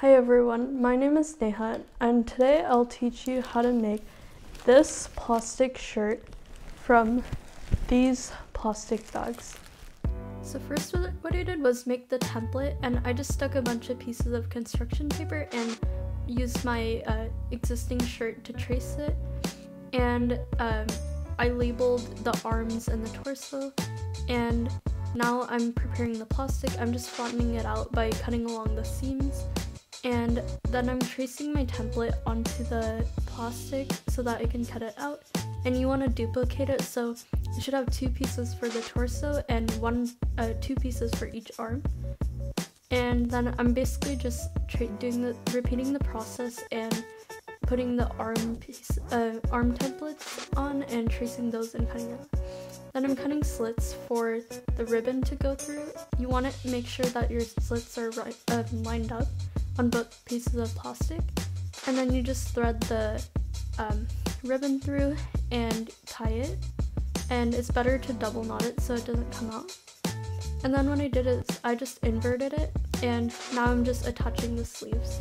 Hi everyone, my name is Neha and today I'll teach you how to make this plastic shirt from these plastic bags. So first what I did was make the template and I just stuck a bunch of pieces of construction paper and used my uh, existing shirt to trace it and um, I labeled the arms and the torso and now I'm preparing the plastic. I'm just flattening it out by cutting along the seams and then I'm tracing my template onto the plastic so that I can cut it out. And you want to duplicate it so you should have two pieces for the torso and one uh, two pieces for each arm. And then I'm basically just doing the repeating the process and putting the arm piece uh, arm templates on and tracing those and cutting out then I'm cutting slits for the ribbon to go through. You want to make sure that your slits are right uh, lined up on both pieces of plastic and then you just thread the um, ribbon through and tie it and it's better to double knot it so it doesn't come out. And then when I did it I just inverted it and now I'm just attaching the sleeves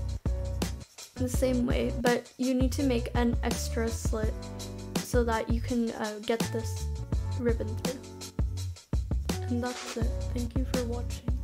the same way but you need to make an extra slit so that you can uh, get this ribbon through. And that's it. Thank you for watching